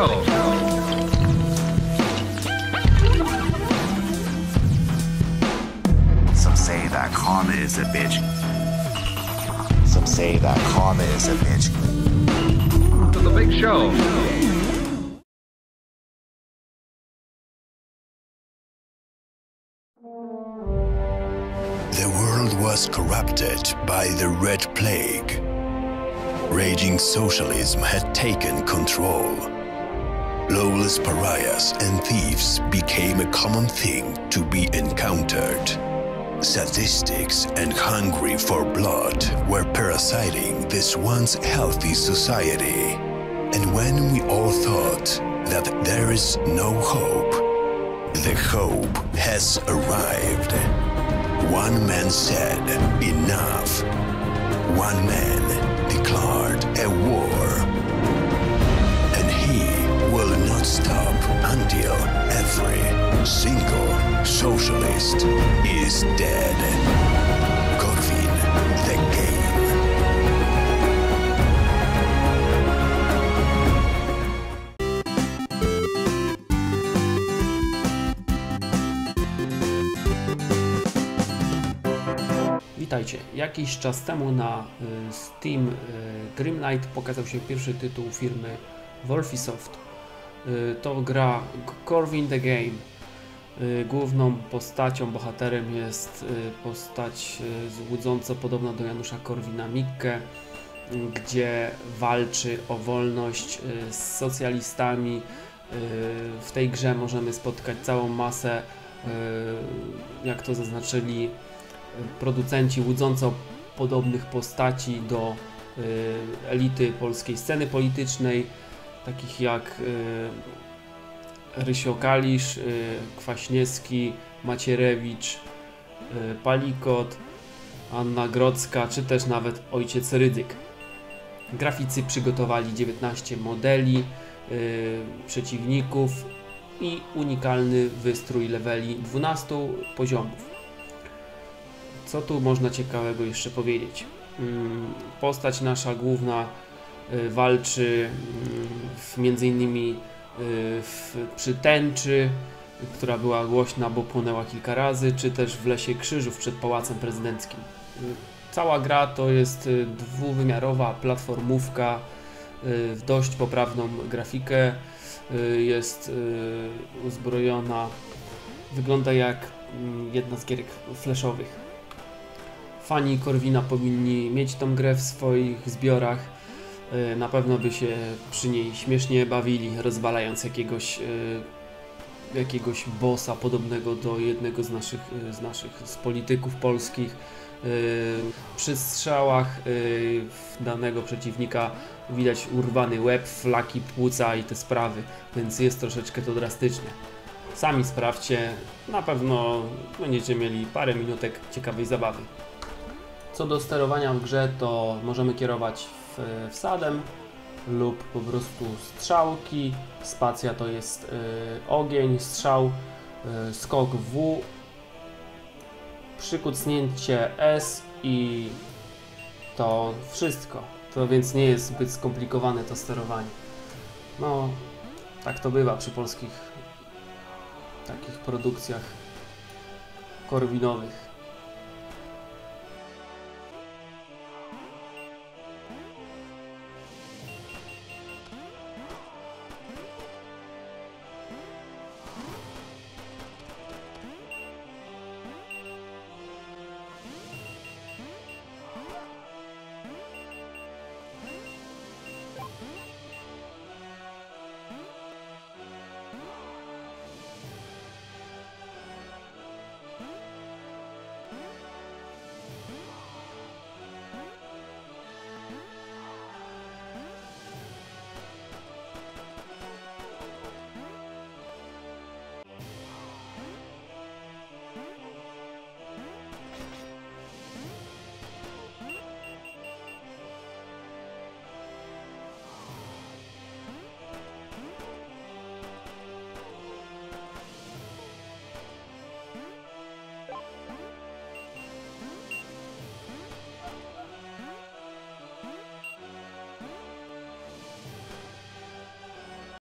show. Some say that karma is a bitch. Some say that karma is a bitch. To the big show. The world was corrupted by the Red Plague. Raging socialism had taken control. Lawless pariahs and thieves became a common thing to be encountered. Sadistics and hungry for blood were parasiting this once healthy society. And when we all thought that there is no hope, the hope has arrived. One man said, Enough. One man declared a war. And he single socialist is dead. Corvin, the game. Witajcie. Jakiś czas temu na y, Steam y, Grimlight pokazał się pierwszy tytuł firmy Wolfisoft. Y, To gra Corvin the Game. Y, Główną postacią, bohaterem jest y, postać y, złudząco podobna do Janusza Korwina-Mikke, gdzie walczy o wolność z socjalistami. W tej grze możemy spotkać całą masę, jak to zaznaczyli, producenci łudząco podobnych postaci do elity polskiej sceny politycznej, takich jak Rysio Kalisz, y, Kwaśniewski, Macierewicz, y, Palikot, Anna Grodzka, czy też nawet ojciec Rydzyk. Graficy przygotowali 19 modeli y, przeciwników i unikalny wystrój leveli 12 poziomów. Co tu można ciekawego jeszcze powiedzieć? Mm, Postać nasza główna walczy mm, w, między innymi w, przy tęczy, która była głośna, bo płonęła kilka razy, czy też w Lesie Krzyżów przed Pałacem Prezydenckim. Y, Cała gra to jest y, dwuwymiarowa platformówka y, w dość poprawną grafikę. Y, Jest y, uzbrojona, wygląda jak mm, jedna z gierek flashowych fani Korwina powinni mieć tą grę w swoich zbiorach. Y, Na pewno by się przy niej śmiesznie bawili, rozwalając jakiegoś, y, jakiegoś bossa podobnego do jednego z naszych, y, z naszych z polityków polskich. Przy strzałach danego przeciwnika widać urwany łeb, flaki płuca i te sprawy, więc jest troszeczkę to drastyczne. Sami sprawdźcie, na pewno będziecie mieli parę minutek ciekawej zabawy. Co do sterowania w grze, to możemy kierować wsadem lub po prostu strzałki. Spacja to jest y, ogień, strzał, y, skok W, przykucnięcie S i to wszystko. To więc nie jest zbyt skomplikowane to sterowanie. No, tak to bywa przy polskich takich produkcjach korwinowych.